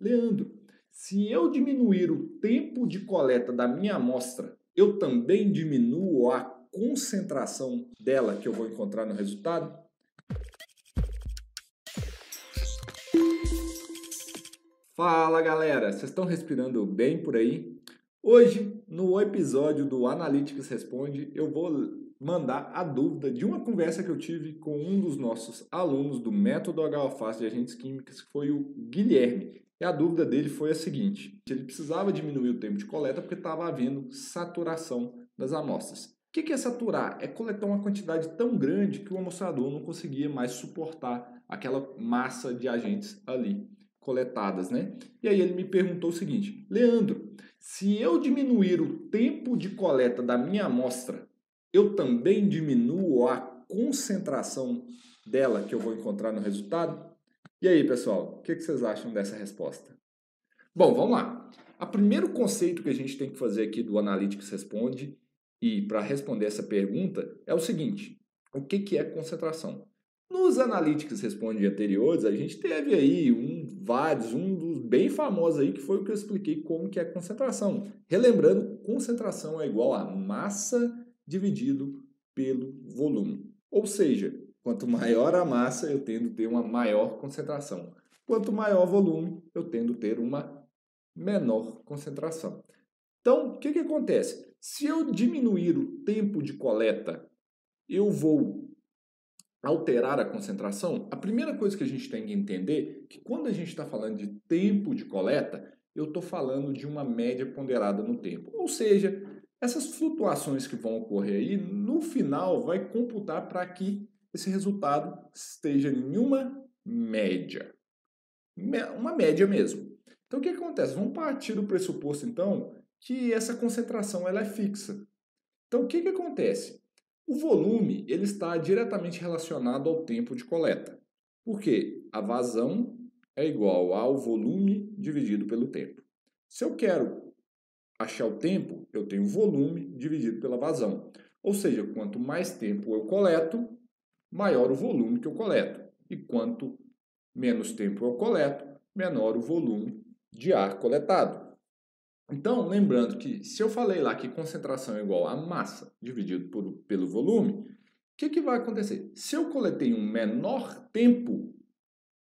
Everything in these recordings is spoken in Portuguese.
Leandro, se eu diminuir o tempo de coleta da minha amostra, eu também diminuo a concentração dela que eu vou encontrar no resultado? Fala galera, vocês estão respirando bem por aí? Hoje, no episódio do Analytics Responde, eu vou mandar a dúvida de uma conversa que eu tive com um dos nossos alunos do método HFAS de agentes químicos, que foi o Guilherme. E a dúvida dele foi a seguinte: ele precisava diminuir o tempo de coleta porque estava havendo saturação das amostras. O que é saturar? É coletar uma quantidade tão grande que o amostrador não conseguia mais suportar aquela massa de agentes ali coletadas, né? E aí ele me perguntou o seguinte: Leandro, se eu diminuir o tempo de coleta da minha amostra, eu também diminuo a concentração dela que eu vou encontrar no resultado? E aí, pessoal, o que vocês acham dessa resposta? Bom, vamos lá. O primeiro conceito que a gente tem que fazer aqui do Analytics Responde e para responder essa pergunta é o seguinte: o que, que é concentração? Nos Analytics Responde anteriores, a gente teve aí um, vários, um dos bem famosos aí, que foi o que eu expliquei como que é concentração. Relembrando, concentração é igual a massa dividido pelo volume. Ou seja, Quanto maior a massa, eu tendo a ter uma maior concentração. Quanto maior o volume, eu tendo a ter uma menor concentração. Então, o que, que acontece? Se eu diminuir o tempo de coleta, eu vou alterar a concentração? A primeira coisa que a gente tem que entender é que quando a gente está falando de tempo de coleta, eu estou falando de uma média ponderada no tempo. Ou seja, essas flutuações que vão ocorrer aí, no final, vai computar para que esse resultado esteja em uma média. Uma média mesmo. Então, o que acontece? Vamos partir do pressuposto, então, que essa concentração ela é fixa. Então, o que, que acontece? O volume ele está diretamente relacionado ao tempo de coleta. Por quê? A vazão é igual ao volume dividido pelo tempo. Se eu quero achar o tempo, eu tenho volume dividido pela vazão. Ou seja, quanto mais tempo eu coleto, maior o volume que eu coleto. E quanto menos tempo eu coleto, menor o volume de ar coletado. Então, lembrando que se eu falei lá que concentração é igual a massa dividido por, pelo volume, o que, que vai acontecer? Se eu coletei um menor tempo,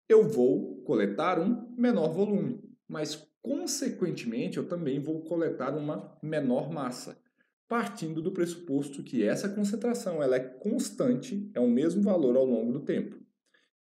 eu vou coletar um menor volume, mas consequentemente eu também vou coletar uma menor massa partindo do pressuposto que essa concentração ela é constante, é o mesmo valor ao longo do tempo.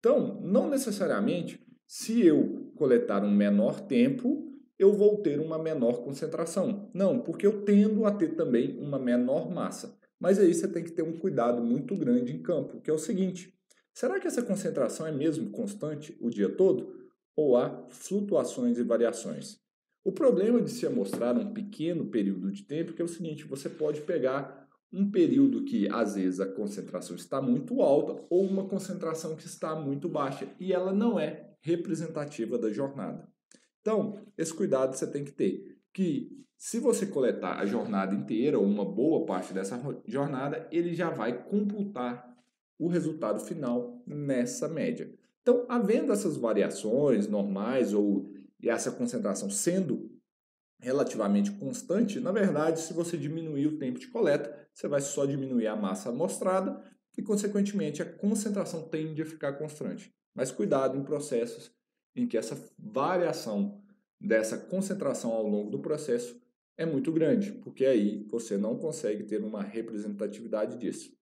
Então, não necessariamente, se eu coletar um menor tempo, eu vou ter uma menor concentração. Não, porque eu tendo a ter também uma menor massa. Mas aí você tem que ter um cuidado muito grande em campo, que é o seguinte: será que essa concentração é mesmo constante o dia todo? Ou há flutuações e variações? O problema de se amostrar um pequeno período de tempo é, é o seguinte, você pode pegar um período que às vezes a concentração está muito alta ou uma concentração que está muito baixa e ela não é representativa da jornada. Então, esse cuidado você tem que ter, que se você coletar a jornada inteira ou uma boa parte dessa jornada, ele já vai computar o resultado final nessa média. Então, havendo essas variações normais ou e essa concentração sendo relativamente constante, na verdade, se você diminuir o tempo de coleta, você vai só diminuir a massa amostrada e, consequentemente, a concentração tende a ficar constante. Mas cuidado em processos em que essa variação dessa concentração ao longo do processo é muito grande, porque aí você não consegue ter uma representatividade disso.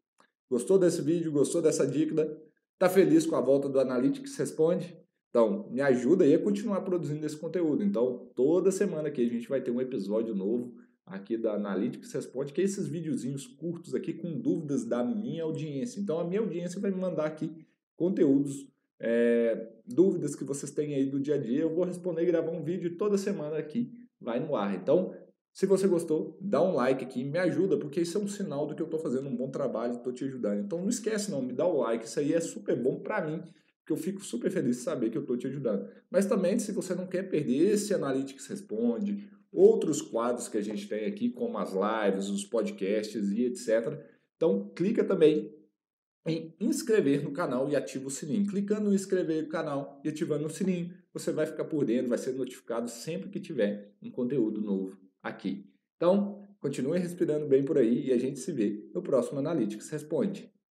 Gostou desse vídeo? Gostou dessa dica? Está feliz com a volta do Analytics Responde? Então, me ajuda aí a continuar produzindo esse conteúdo. Então, toda semana aqui a gente vai ter um episódio novo aqui da Analytics Responde, que é esses videozinhos curtos aqui com dúvidas da minha audiência. Então, a minha audiência vai me mandar aqui conteúdos, é, dúvidas que vocês têm aí do dia a dia. Eu vou responder e gravar um vídeo toda semana aqui, vai no ar. Então, se você gostou, dá um like aqui, me ajuda, porque isso é um sinal do que eu estou fazendo um bom trabalho, estou te ajudando. Então, não esquece não, me dá o like, isso aí é super bom para mim que eu fico super feliz de saber que eu estou te ajudando. Mas também, se você não quer perder esse Analytics Responde, outros quadros que a gente tem aqui, como as lives, os podcasts e etc. Então, clica também em inscrever no canal e ativa o sininho. Clicando em inscrever no canal e ativando o sininho, você vai ficar por dentro, vai ser notificado sempre que tiver um conteúdo novo aqui. Então, continue respirando bem por aí e a gente se vê no próximo Analytics Responde.